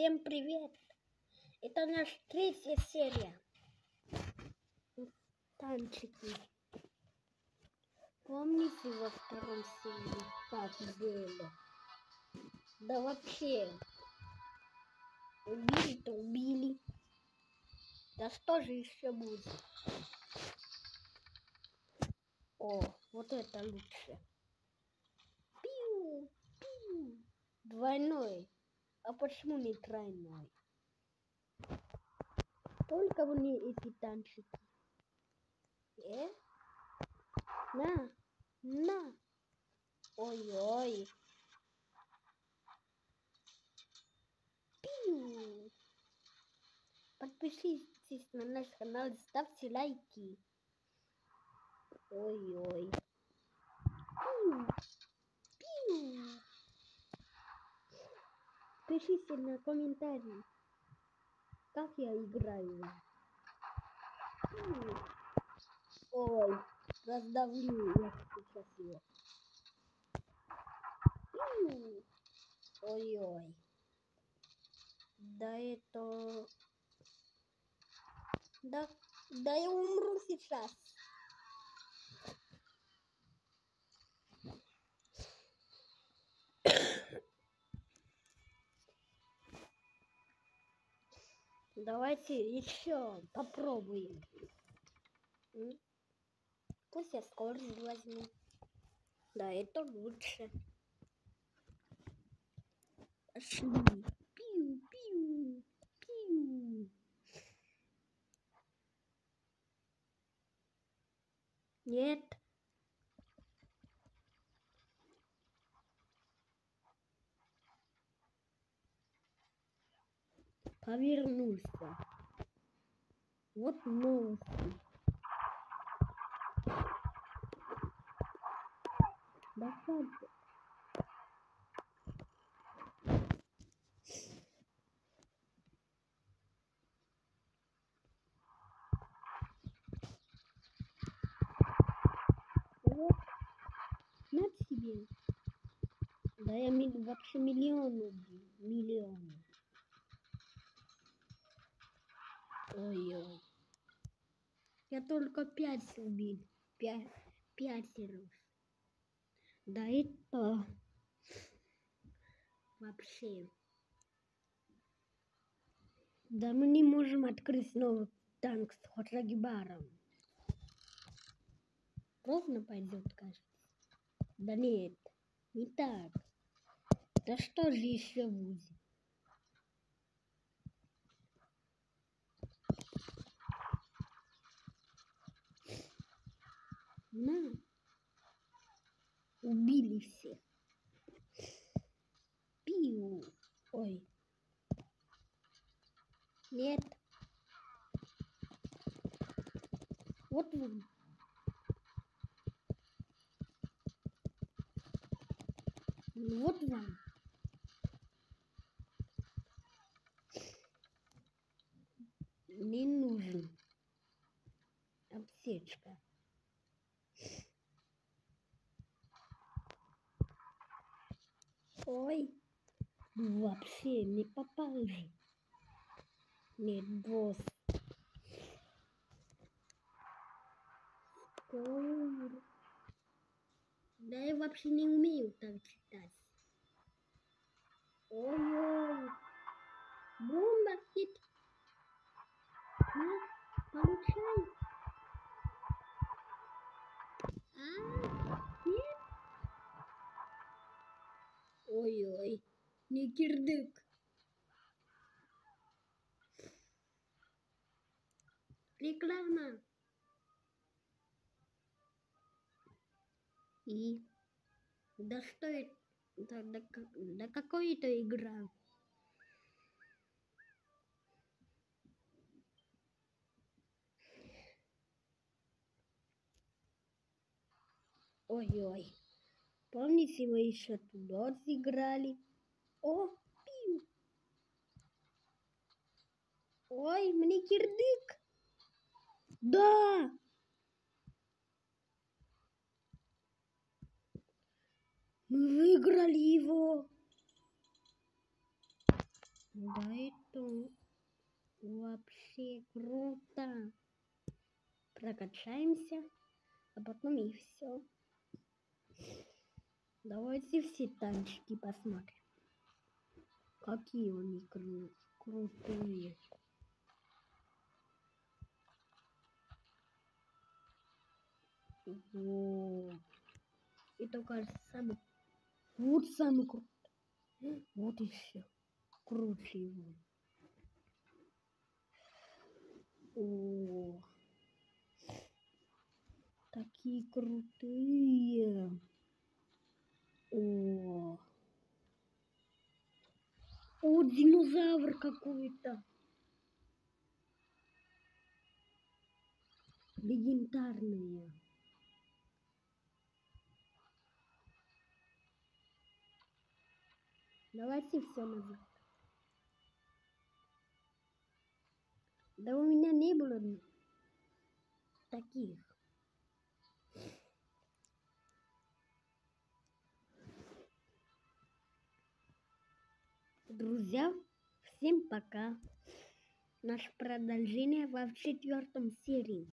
Всем привет! Это наша третья серия. Танчики. Помните во втором серии как было? Да вообще. Убили-то убили. Да что же еще будет? О, вот это лучше. Пиу, пиу. Двойной. А почему не тройной? Только мне эти танчики. Э? На, на. Ой-ой. Пиу. Подпишитесь на наш канал, ставьте лайки. Ой-ой. Пиу. Пиу. Пишите на комментарии, как я играю. Ой, раздавлю я сейчас его. Ой-ой. Да это... Да, да я умру сейчас. Давайте еще попробуем. Пусть я скорость возьму. Да, это лучше. Пошли. Пиу, пиу, пиу. Нет. Повернулся. Вот новости. Да. Вот. На тебе. Да я вообще миллион убил. Миллион. Ой-ой. Я только пять убил. Пять. Пятеров. Да это... Вообще. Да мы не можем открыть новый танк с Ходжагибаром. Ровно пойдет, кажется. Да нет, не так. Да что же еще будет? На. Убили всех. Пиу. Ой. Нет. Вот вам. Вот вам. Не нужен. Аптечка. Ой, вообще не попал же. Нет, босс. Скоро. Да я вообще не умею так читать. Ой-ой. Не кирдык. Реклама. И да что это? Да, да, да какой это игра? Ой-ой. Помните, мы еще туда сыграли? О, пиу. Ой, мне кирдык. Да. Мы выиграли его. Да это вообще круто. Прокачаемся, а потом и все. Давайте все танчики посмотрим. Какие они кру крутые. Во. Это кажется самый... Вот самый крутой. Вот еще. Круче его. О, такие крутые. О, о, динозавр какой-то. Легендарные. Давайте все назад. Да у меня не было таких. Друзья, всем пока. Наше продолжение во четвертом серии.